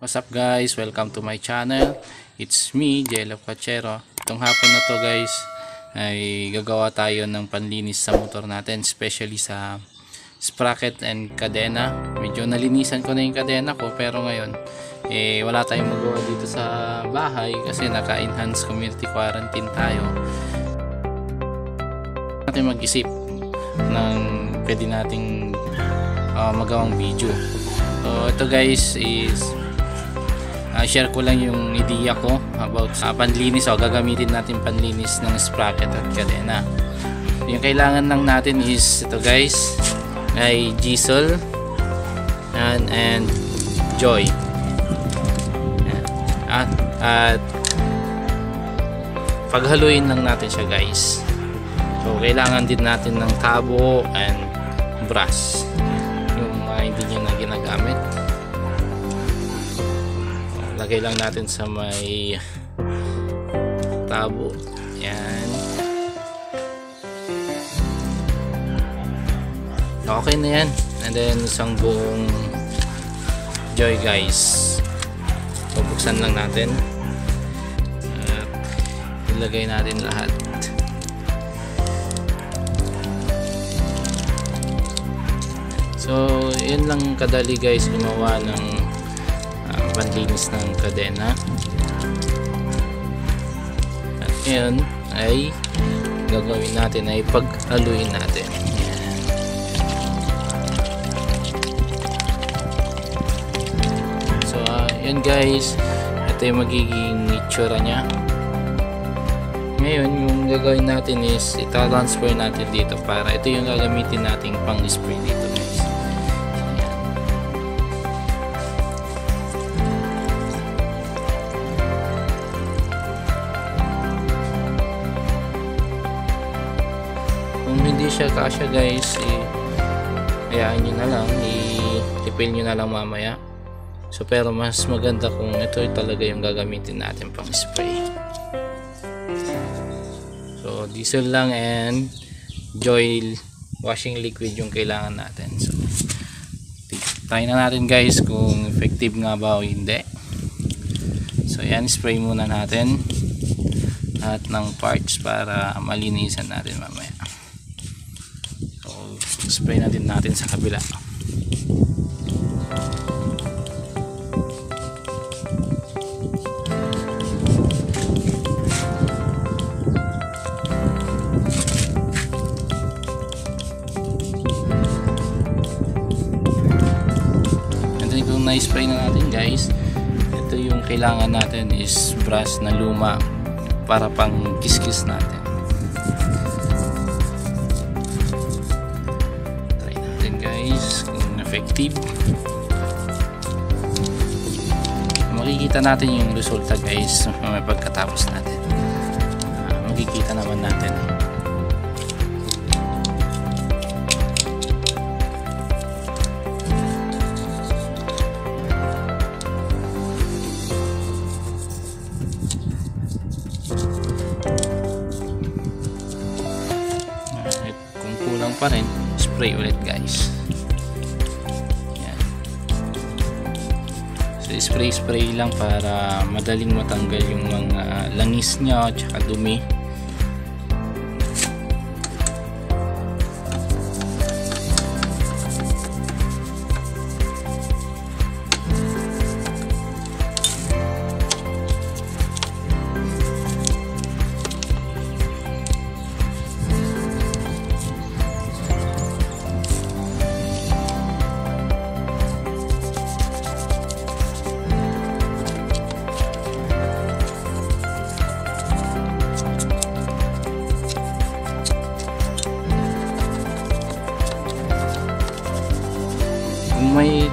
What's up guys? Welcome to my channel. It's me, Jello Cachero. Itong hapon na to guys ay gagawa tayo ng panlinis sa motor natin especially sa sprocket and kadena. Medyo nalinisan ko na yung kadena ko pero ngayon eh wala tayong magawa dito sa bahay kasi naka-enhance community quarantine tayo. Natin mag-isip ng pwede nating uh, magawang video. So ito guys is uh, share ko lang yung idea ko about sa panlinis. O gagamitin natin panlinis ng sprocket at kadena. Yung kailangan lang natin is ito guys ay diesel and, and joy. At, at paghaluin lang natin siya guys. So kailangan din natin ng tabo and brass yung mga hindi nyo na ginagamit lagay lang natin sa may tabo. Yan. Okay na yan. And then isang buong joy guys. Bubuksan lang natin. At ilagay natin lahat. So yun lang kadali guys gumawa ng panlinis ng kadena. At ngayon ay gagawin natin ay paghaluin natin. So uh, yun guys. Ito yung magiging itsura nya ngayon yung gagawin natin is ita-transfer natin dito para ito yung gagamitin nating pang spray dito siya kasya guys eh, hayaan nyo na lang i-refill nyo na lang mamaya. So pero mas maganda kung ito talaga yung gagamitin natin pang spray. So diesel lang and joy washing liquid yung kailangan natin. So try na natin guys kung effective nga ba o hindi. So yan spray muna natin. At ng parts para malinisan natin mamaya spray natin natin sa kabila. Na-spray na natin guys. Ito yung kailangan natin is brush na luma para pang kiskis natin effective. Makikita natin yung resulta guys may pagkatapos natin. Ah, makikita naman natin. Kulang pa rin, spray ulit guys. Spray-spray lang para madaling matanggal yung mga langis niya at dumi.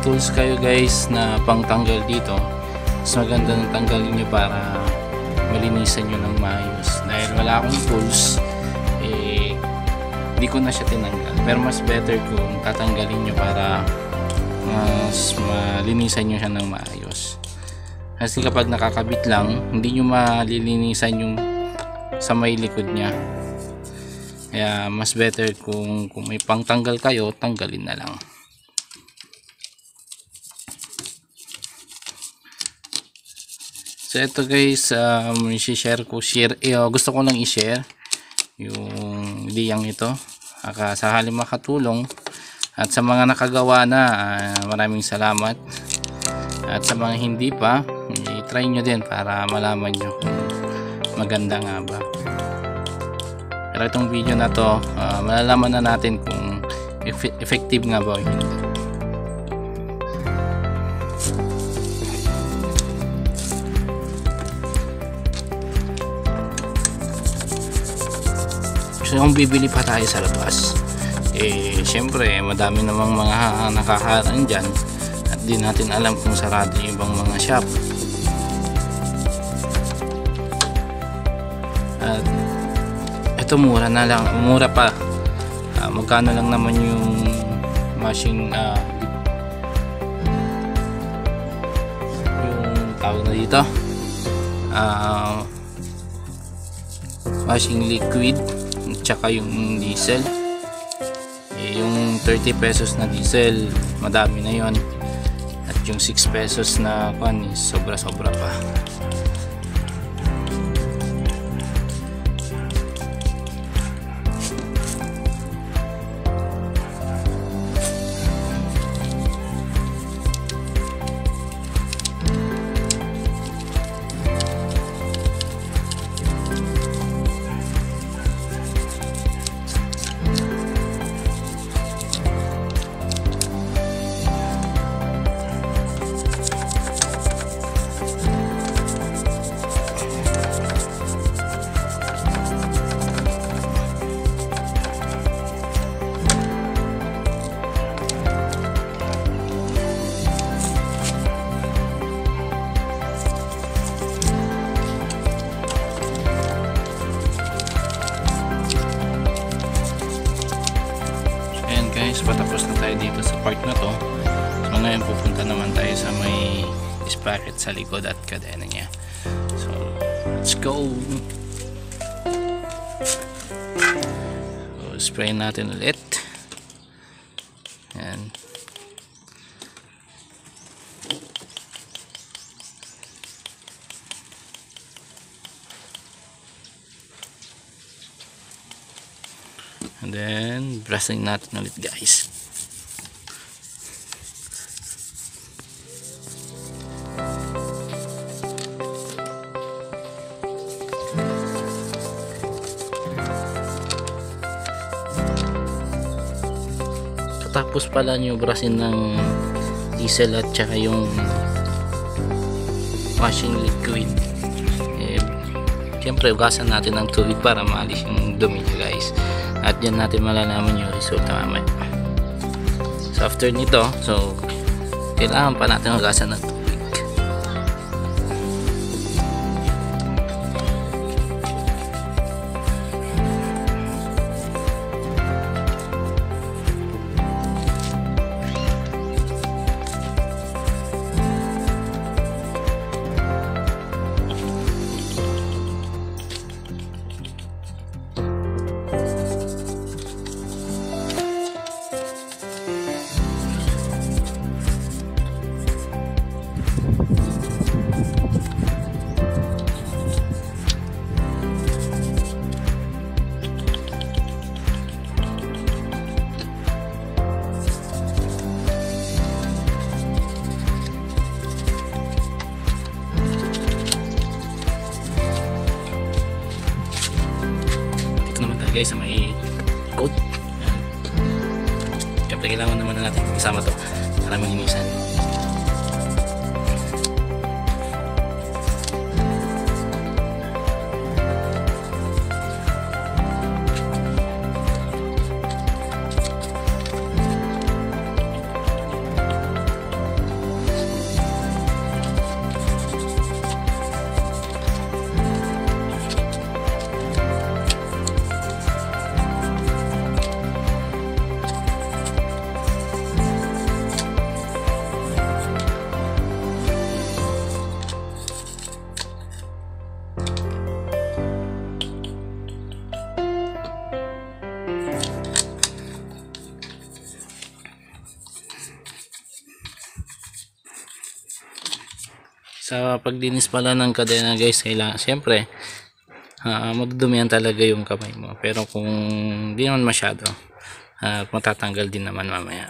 Tools kayo guys na pangtanggal dito, mas maganda ng tanggalin nyo para malinisan nyo ng maayos. Dahil wala akong tools, eh, hindi ko na siya tinanggal. Pero mas better kung tatanggalin nyo para mas malinisan nyo siya ng maayos. Kasi kapag nakakabit lang, hindi nyo malilinisan yung sa may likod niya. Kaya mas better kung, kung may pangtanggal kayo, tanggalin na lang. So ito guys, um, i-share ko, share, eh, oh, gusto ko lang i-share yung liyang ito. Aka, sakali makatulong at sa mga nakagawa na, uh, maraming salamat. At sa mga hindi pa, i-try nyo din para malaman nyo maganda nga ba. Pero itong video na to, uh, malalaman na natin kung effective nga ba o hindi. Kung bibili pa tayo sa labas, eh syempre madami namang mga nakaharang dyan at di natin alam kung sarado yung ibang mga shop. At ito mura na lang, mura pa. Uh, magkano lang naman yung machine uh, yung tawag na dito uh, washing liquid tsaka yung diesel. Eh, yung 30 pesos na diesel madami na yon at yung 6 pesos na pan is sobra sobra pa go so spray natin ulit. Yan and then brushing natin ulit guys tapos pala nyo brasin ng diesel at saka yung washing liquid. Eh, syempre ugasan natin ng tubig para maalis yung dumi guys. At yan natin malalaman yung resulta mamaya. So after nito so kailangan pa natin magasan ng guys sa may coat syempre kailangan naman na natin kasama to. Para maninisan sa paglinis pala ng kadena guys kailangan syempre uh, magdumihan talaga yung kamay mo. Pero kung di naman masyado uh, matatanggal din naman mamaya.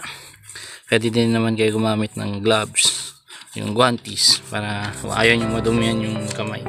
Pwede din naman kayo gumamit ng gloves yung guantes para ayaw nyo madumihan yung kamay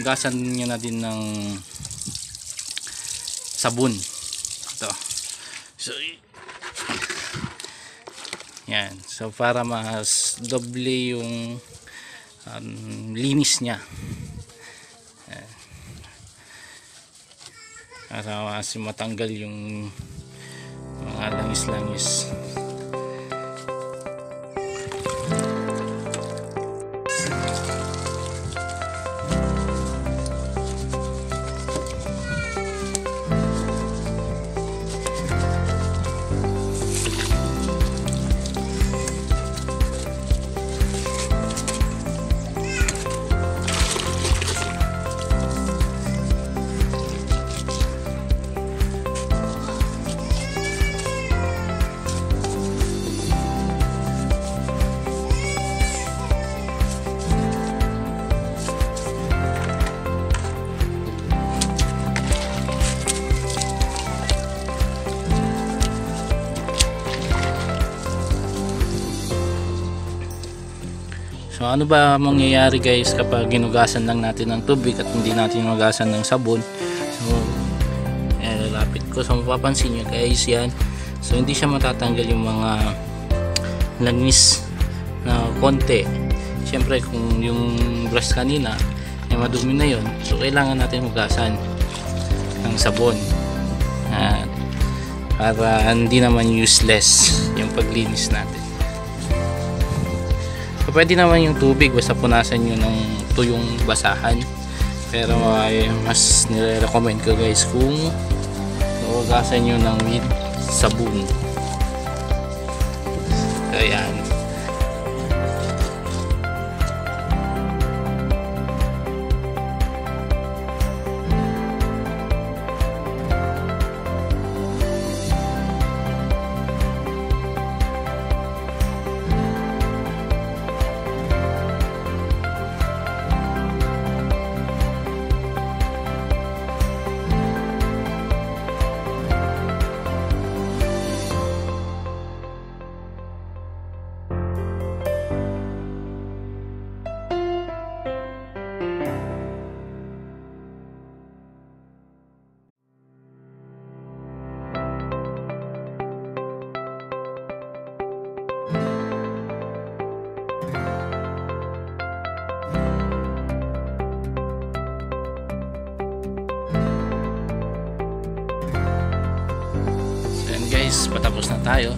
hugasan nyo na din ng sabon. Ito. So yan. So para mas doble yung um, linis niya. Para mas matanggal yung mga langis-langis So ano ba mangyayari guys kapag ginugasan lang natin ng tubig at hindi natin magasan ng sabon? So eh, lalapit ko. So mapapansin nyo guys yan. So hindi siya matatanggal yung mga langis na konti. Siyempre kung yung brush kanina ay madumi na yon so kailangan natin hugasan ng sabon. At para hindi naman useless yung paglinis natin. So, pwede naman yung tubig basta punasan nyo ng tuyong basahan. Pero ay mas nire-recommend ko guys kung hugasan nyo ng with sabon. So, ayan. Patapos na tayo.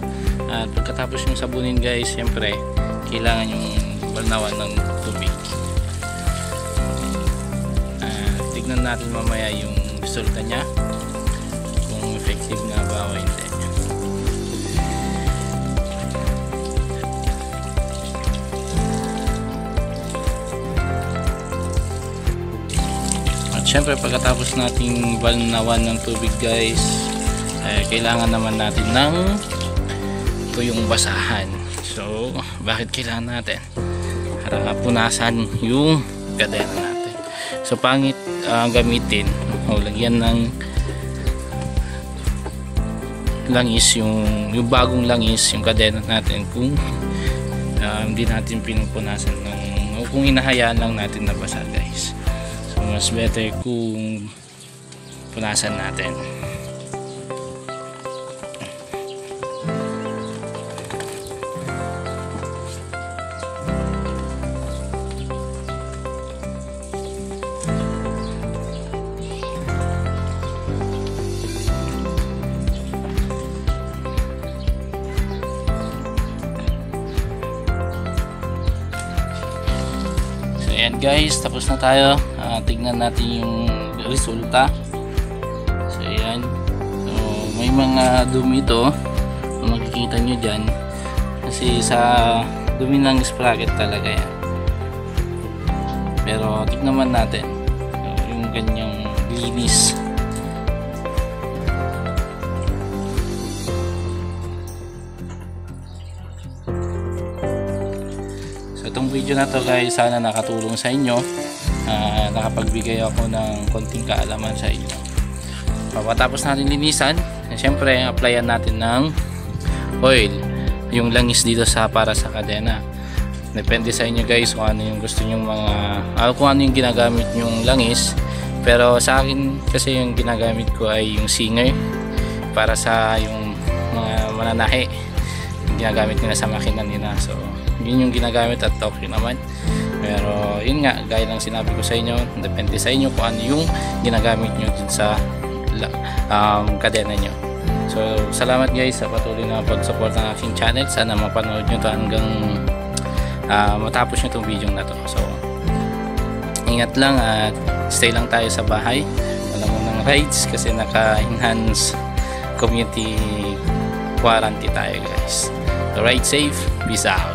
At pagkatapos yung sabunin guys syempre kailangan yung balnawan ng tubig. At tignan natin mamaya yung resulta nya kung effective nga ba o hindi. At syempre pagkatapos nating balnawan ng tubig guys eh, kailangan naman natin ng tuyong basahan. So bakit kailangan natin? Para punasan yung kadena natin. So pangit uh, gamitin. O lagyan ng langis yung yung bagong langis yung kadena natin kung uh, hindi natin pinupunasan ng o kung inahayaan lang natin na basa guys. So mas better kung punasan natin guys, tapos na tayo. Uh, tignan natin yung resulta. So ayan. So may mga dumi ito. Kung makikita nyo dyan. Kasi sa dumi ng sprocket talaga yan. Pero tignan man natin. So, yung ganyang linis. Video na to guys, sana nakatulong sa inyo. Uh, nakapagbigay ako ng konting kaalaman sa inyo. Pagkatapos natin linisan, eh, syempre applyan natin ng oil. Yung langis dito sa para sa kadena. Depende sa inyo guys kung ano yung gusto nyong mga uh, kung ano yung ginagamit yung langis. Pero sa akin kasi yung ginagamit ko ay yung singer para sa yung mga mananahe. Ginagamit nila sa makina nila. So yun yung ginagamit at okay naman. Pero yun nga gaya ng sinabi ko sa inyo depende sa inyo kung ano yung ginagamit nyo dun sa um, kadena nyo. So salamat guys sa patuloy na pag-support ng aking channel. Sana mapanood nyo to hanggang uh, matapos nyo itong video na to. So ingat lang at stay lang tayo sa bahay. Wala mo ng rides kasi naka-enhance community quarantine tayo guys. Ride safe. Peace out